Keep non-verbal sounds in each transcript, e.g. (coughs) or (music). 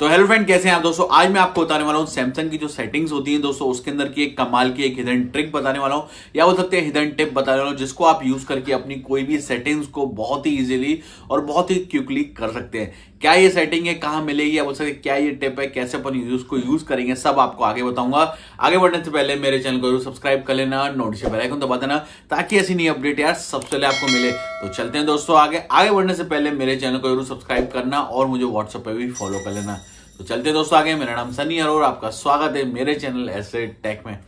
तो hello friend कैसे हैं आप दोस्तों? आज मैं आपको बताने वाला हूँ सैमसंग की जो सेटिंग्स होती हैं दोस्तों, उसके अंदर की एक कमाल की एक हिडन ट्रिक बताने वाला हूँ। या बोल सकते हैं हिडन टिप बताने वाला हूँ, जिसको आप यूज़ करके अपनी कोई भी सेटिंग्स को बहुत ही इजीली और बहुत ही क्विकली कर सकते हैं। क्या ये सेटिंग है, कहाँ मिलेगी बोल सकते क्या ये टिप है, कैसे अपन यूज़ को यूज़ करेंगे, सब आपको आगे बताऊँगा। आगे बढ़ने से पहले मेरे चैनल को सब्सक्राइब कर लेना नोटिफिकेशन बेल आइकन दबा देना, ताकि ऐसी नई अपडेट यार सबसे पहले आपको मिले। तो चलते हैं दोस्तों आगे। आगे बढ़ने से पहले मेरे चैनल को ज़रूर सब्सक्राइब करना और मुझे व्हाट्सएप पे भी फॉलो कर लेना। तो चलते दोस्तों आगे। मेरा नाम सनी अरोर आपका स्वागत है मेरे चैनल ऐसे टेक में।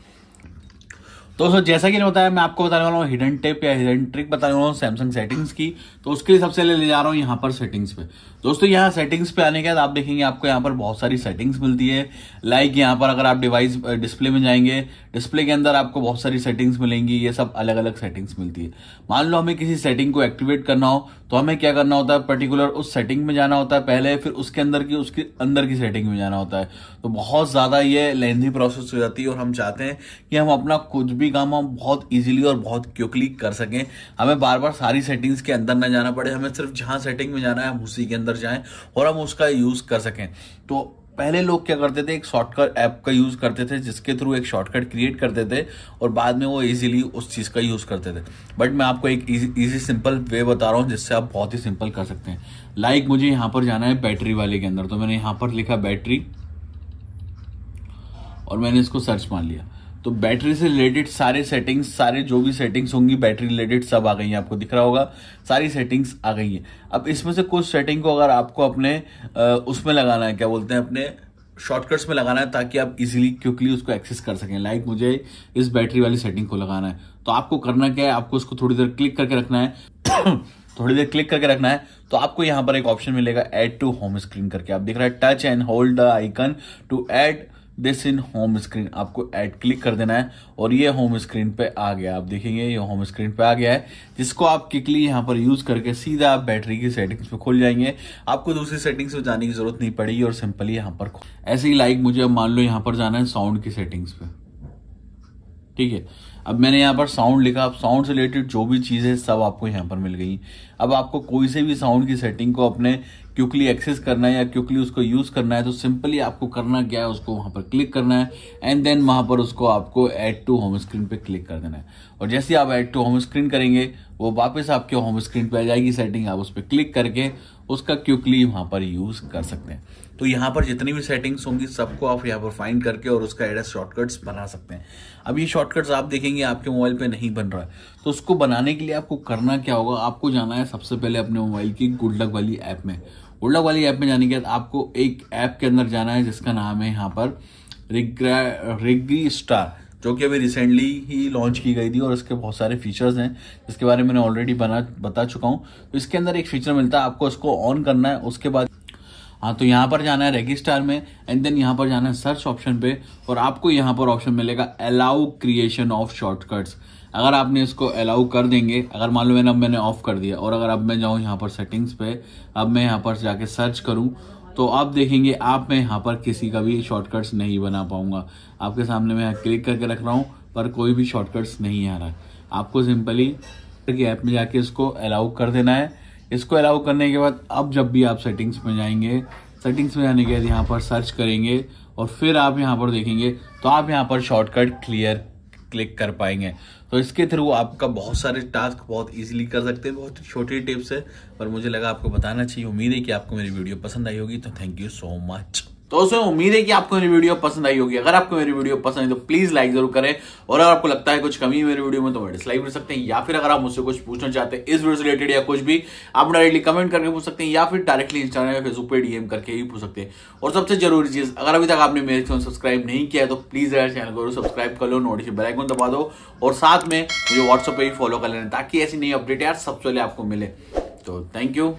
दोस्तों जैसा कि नहीं बताया, मैं आपको बताने वाला हूँ हिडन टिप या हिडन ट्रिक बताने वाला हूँ सैमसंग सेटिंग्स की। तो उसके लिए सबसे ले जा रहा हूँ यहाँ पर सेटिंग्स पे। दोस्तों, यहाँ सेटिंग्स पे आने के बाद आप देखेंगे आपको यहाँ पर बहुत सारी सेटिंग्स मिलती है। लाइक यहाँ पर अगर आप डिवाइस डिस्प्ले में जाएँगे डिस्प्ले के अंदर आपको बहुत सारी सेटिंग्स मिलेंगी, ये सब अलग अलग सेटिंग्स मिलती है। मान लो हमें किसी सेटिंग को एक्टिवेट करना हो तो हमें क्या करना होता है? पर्टिकुलर उस सेटिंग में जाना होता है पहले, फिर उसके अंदर की, उसके अंदर की सेटिंग में जाना होता है। तो बहुत ज़्यादा ये लेंथी प्रोसेस हो जाती है और हम चाहते हैं कि हम अपना कुछ भी काम हम बहुत इजीली और बहुत क्विकली कर सकें। हमें बार बार सारी सेटिंग्स के अंदर ना जाना पड़े। हमें सिर्फ़ जहाँ सेटिंग में जाना है, हम उसी के अंदर जाएँ और हम उसका यूज़ कर सकें। तो पहले लोग क्या करते थे? एक शॉर्टकट ऐप का यूज़ करते थे, जिसके थ्रू एक शॉर्टकट क्रिएट करते थे और बाद में वो इजीली उस चीज़ का यूज़ करते थे। बट मैं आपको एक इजी सिंपल वे बता रहा हूँ, जिससे आप बहुत ही सिंपल कर सकते हैं। लाइक like मुझे यहाँ पर जाना है बैटरी वाले के अंदर। तो मैंने यहाँ पर लिखा बैटरी और मैंने इसको सर्च मान लिया। तो बैटरी से रिलेटेड सारे सेटिंग्स सारे जो भी सेटिंग्स होंगी बैटरी रिलेटेड सब आ गई हैं, आपको दिख रहा होगा। सारी सेटिंग्स आ गई हैं। अब इसमें से कुछ सेटिंग को अगर आपको अपने उसमें लगाना है, क्या बोलते हैं, अपने शॉर्टकट्स में लगाना है, ताकि आप इजीली क्विकली उसको एक्सेस कर सकें। लाइक मुझे इस बैटरी वाली सेटिंग को लगाना है। तो आपको करना क्या है, आपको उसको थोड़ी देर क्लिक करके रखना है। (coughs) थोड़ी देर क्लिक करके रखना है तो आपको यहाँ पर एक ऑप्शन मिलेगा एड टू होम स्क्रीन करके। आप देख रहे हैं touch and hold the icon to add this in home screen, आपको ऐड क्लिक कर देना है और ये होम स्क्रीन पे आ गया, आप देखेंगे, ये होम स्क्रीन पे आ गया है, जिसको आप क्विकली यहाँ पर यूज़ करके सीधा आप बैटरी की सेटिंग्स पे खोल जाएँगे। आपको दूसरी सेटिंग्स पे जाने की ज़रूरत नहीं पड़ेगी और सिंपली यहाँ पर ऐसे ही लाइक मुझे मान लो यहाँ पर जाना है साउंड की सेटिंग्स पे। ठीक है? अब मैंने यहाँ पर साउंड लिखा, अब साउंड से रिलेटेड जो भी चीज़ सब आपको यहाँ पर मिल गई। अब आपको कोई से भी साउंड की सेटिंग को अपने क्विकली एक्सेस करना है या क्विकली उसको यूज़ करना है तो सिंपली आपको करना क्या है, उसको वहाँ पर क्लिक करना है एंड देन वहाँ पर उसको आपको एड टू होम स्क्रीन पे क्लिक कर देना है। और जैसे आप एड टू होम स्क्रीन करेंगे, वो वापस आपके होम स्क्रीन पे आ जाएगी सेटिंग आप उस पर क्लिक करके उसका क्विकली वहाँ पर यूज़ कर सकते हैं। तो यहाँ पर जितनी भी सेटिंग्स होंगी, सबको आप यहाँ पर फाइंड करके और उसका एड्रेस शॉर्टकट्स बना सकते हैं। अब ये शॉर्टकट्स आप देखेंगे, आपके मोबाइल पे नहीं बन रहा है। तो उसको बनाने के लिए आपको करना क्या होगा, आपको जाना है सबसे पहले अपने मोबाइल की गुड लक वाली ऐप में। लक वाली ऐप में जाने के बाद आपको एक ऐप के अंदर जाना है जिसका नाम है यहाँ पर रिग्री स्टार, जो कि अभी रिसेंटली ही लॉन्च की गई थी और इसके बहुत सारे फीचर्स हैं। जिसके बारे में मैंने ऑलरेडी बना, बता चुका हूँ। तो इसके अंदर एक फीचर मिलता है, आपको इसको ऑन करना है, उसके बाद हाँ तो यहाँ पर जाना है रेगिस्टार में एंड देन यहाँ पर जाना है सर्च ऑप्शन पे, और आपको यहाँ पर ऑप्शन मिलेगा अलाउ क्रिएशन ऑफ़ शॉर्टकट्स अगर आपने इसको अलाउ कर देंगे, अगर मान लो मैंने, अब मैंने ऑफ़ कर दिया, और अगर अब मैं जाऊँ यहाँ पर सेटिंग्स पे, अब मैं यहाँ पर जाके सर्च करूँ तो आप देखेंगे आप मैं यहाँ पर किसी का भी शॉर्टकट्स नहीं बना पाऊँगा। आपके सामने मैं क्लिक करके रख रहा हूँ, पर कोई भी शॉर्टकट्स नहीं आ रहा आपको सिंपली ऐप में जाके इसको अलाउ कर देना है इसको अलाउ करने के बाद अब जब भी आप सेटिंग्स में जाएँगे सेटिंग्स में जाने के बाद यहाँ पर सर्च करेंगे और फिर आप यहाँ पर देखेंगे तो आप यहाँ पर शॉर्टकट क्लियर क्लिक कर पाएँगे। तो इसके थ्रू आपका बहुत सारे टास्क बहुत इजीली कर सकते हैं, बहुत छोटी टिप्स है, पर मुझे लगा आपको बताना चाहिए। उम्मीद है कि आपको मेरी वीडियो पसंद आई होगी तो थैंक यू सो मच दोस्तों, उम्मीद है कि आपको मेरी वीडियो पसंद आई होगी। अगर आपको मेरी वीडियो पसंद आई तो प्लीज़ लाइक ज़रूर करें। और अगर आपको लगता है कुछ कमी मेरी वीडियो में तो मैं डिसलाइक कर सकते हैं। या फिर अगर आप मुझसे कुछ पूछना चाहते हैं, इस वीडियो से रिलेटेड या कुछ भी, आप डायरेक्टली कमेंट करके पूछ सकते हैं, या फिर डायरेक्टली इंस्टाग्राम या फेसबुक पे डीएम करके ही पूछ सकते हैं। और सबसे ज़रूरी चीज़, अगर अभी तक आपने मेरे चैनल सब्सक्राइब नहीं किया तो प्लीज़ चैनल को सब्सक्राइब कर लो नोटिफिकेशन बेल आइकन दबा दो, और साथ में मुझे व्हाट्सएप पर भी फॉलो कर लेना, ताकि ऐसी नई अपडेट यार सबसे पहले आपको मिले। तो थैंक यू